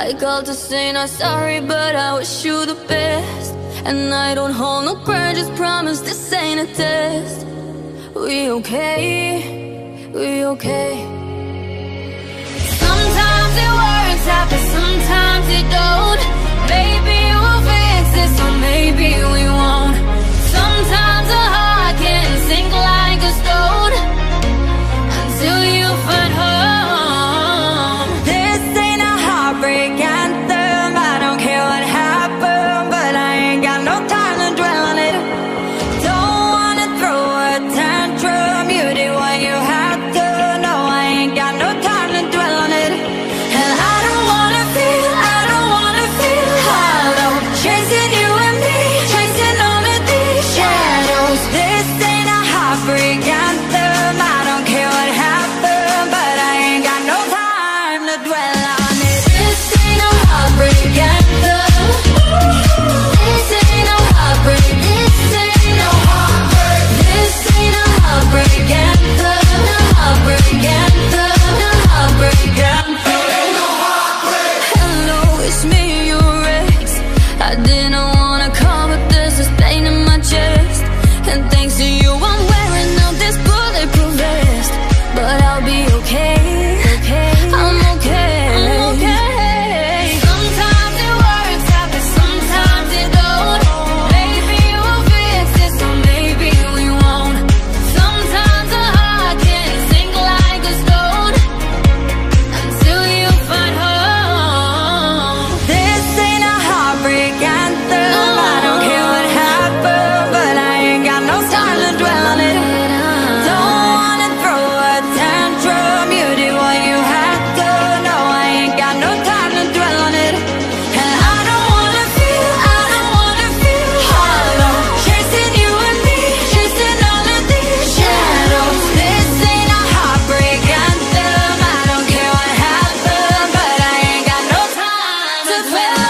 I called to say not sorry, but I wish you the best. And I don't hold no grudges, promise this ain't a test. We okay, we okay. Sometimes it works out, but sometimes it don't. Well